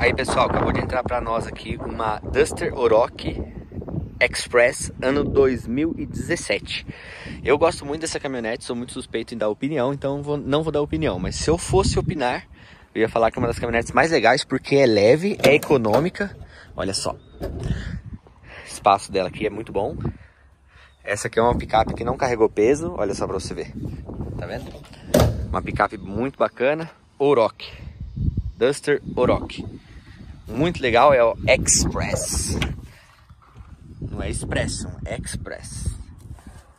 Aí pessoal, acabou de entrar para nós aqui uma Duster Oroch Express ano 2017. Eu gosto muito dessa caminhonete, sou muito suspeito em dar opinião, então vou, não vou dar opinião. Mas se eu fosse opinar, eu ia falar que é uma das caminhonetes mais legais porque é leve, é econômica. Olha só, o espaço dela aqui é muito bom. Essa aqui é uma picape que não carregou peso, olha só para você ver. Tá vendo? Uma picape muito bacana, Oroch. Duster Oroch. Muito legal, é o Express. Não é Express, é Express.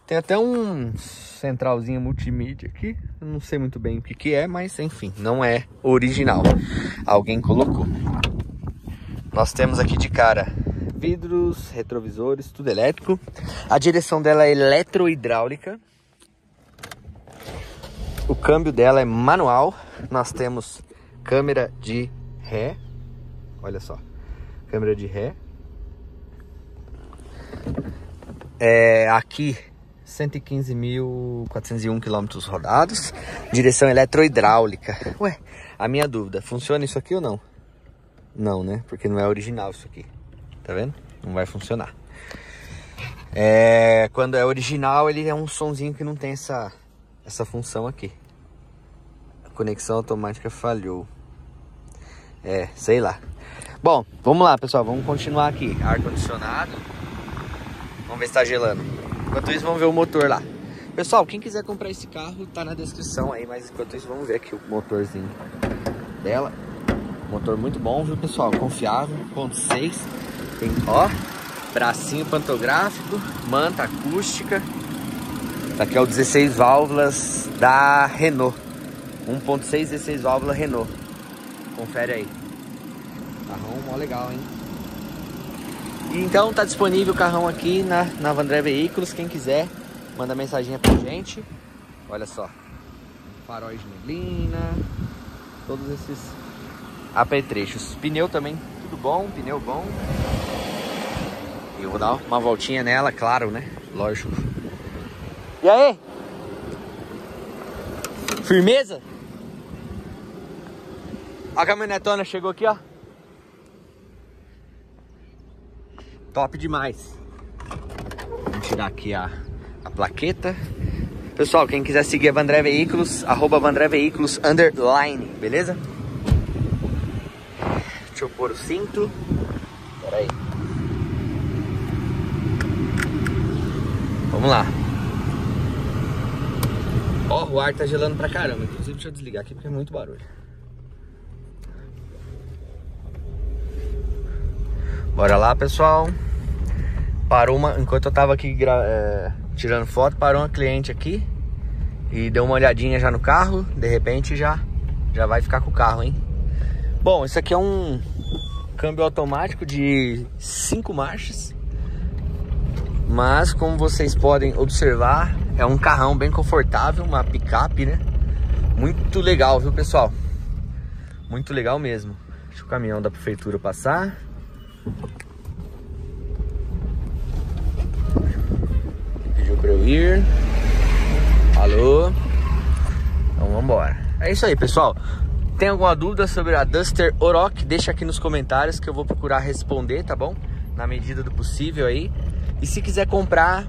Tem até um centralzinho multimídia aqui. Eu não sei muito bem o que, que é, mas enfim, não é original. Alguém colocou. Nós temos aqui de cara vidros, retrovisores, tudo elétrico. A direção dela é eletrohidráulica. O câmbio dela é manual. Nós temos câmera de ré. Olha só. Câmera de ré. É, aqui 115.401 quilômetros rodados. Direção eletrohidráulica. Ué, a minha dúvida, funciona isso aqui ou não? Não, né? Porque não é original isso aqui. Tá vendo? Não vai funcionar. É, quando é original, ele é um sonzinho que não tem essa, essa função aqui. A conexão automática falhou. É, sei lá. Bom, vamos lá, pessoal. Vamos continuar aqui. Ar-condicionado. Vamos ver se tá gelando. Enquanto isso, vamos ver o motor lá. Pessoal, quem quiser comprar esse carro, tá na descrição aí. Mas enquanto isso, vamos ver aqui o motorzinho dela. Motor muito bom, viu, pessoal? Confiável. Ponto 6. Tem, ó, bracinho pantográfico, manta acústica. Isso aqui é o 16 válvulas da Renault. 1.6 16 válvulas Renault. Confere aí. Carrão mó legal, hein? Então tá disponível o carrão aqui na, na Vandré Veículos. Quem quiser, manda mensagem pra gente. Olha só. Faróis de neblina. Todos esses apetrechos. Pneu também, tudo bom, pneu bom. Eu vou dar uma voltinha nela, claro, né? Lógico. E aí? Firmeza? A caminhonetona chegou aqui, ó. Top demais. Vamos tirar aqui a, a plaqueta. Pessoal, quem quiser seguir a Vandré Veículos, arroba Vandré Veículos, underline, beleza? Deixa eu pôr o cinto. Pera aí. Vamos lá. Ó, o ar tá gelando pra caramba. Inclusive, deixa eu desligar aqui porque é muito barulho. Bora lá, pessoal. Parou uma... Enquanto eu tava aqui é, tirando foto, parou uma cliente aqui. E deu uma olhadinha já no carro. De repente, já, já vai ficar com o carro, hein? Bom, isso aqui é um câmbio automático de 5 marchas. Mas como vocês podem observar, é um carrão bem confortável, uma picape, né? Muito legal, viu, pessoal? Muito legal mesmo. Deixa o caminhão da prefeitura passar. Pediu para eu ir. Alô? Então vamos embora. É isso aí, pessoal. Tem alguma dúvida sobre a Duster Oroch? Deixa aqui nos comentários que eu vou procurar responder, tá bom? Na medida do possível aí. E se quiser comprar,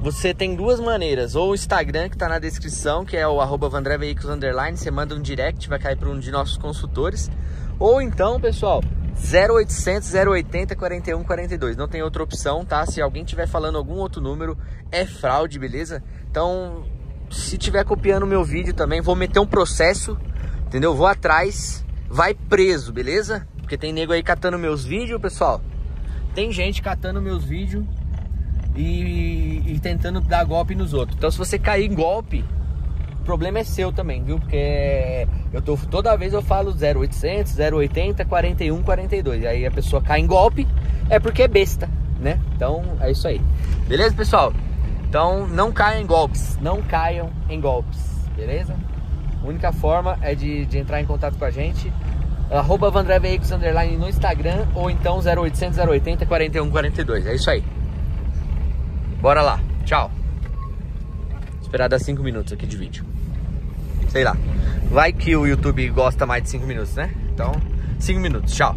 você tem duas maneiras. Ou o Instagram, que tá na descrição, que é o arroba. Você manda um direct, vai cair para um de nossos consultores. Ou então, pessoal, 0800 080 41 42. Não tem outra opção, tá? Se alguém tiver falando algum outro número, é fraude, beleza? Então, se tiver copiando meu vídeo também, vou meter um processo Entendeu? Vou atrás, vai preso, beleza? Porque tem nego aí catando meus vídeos, pessoal. Tem gente catando meus vídeos e, e, tentando dar golpe nos outros. Então se você cair em golpe, o problema é seu também, viu? Porque eu tô toda vez eu falo 0800, 080, 41, 42. E aí a pessoa cai em golpe, é porque é besta, né? Então é isso aí. Beleza, pessoal? Então não caiam em golpes, não caiam em golpes, beleza? A única forma é de, de entrar em contato com a gente. Arroba Vandré Veículos Underline no Instagram ou então 0800 080 4142. É isso aí. Bora lá. Tchau. Esperar dar 5 minutos aqui de vídeo. Sei lá. Vai que o YouTube gosta mais de 5 minutos, né? Então, 5 minutos. Tchau.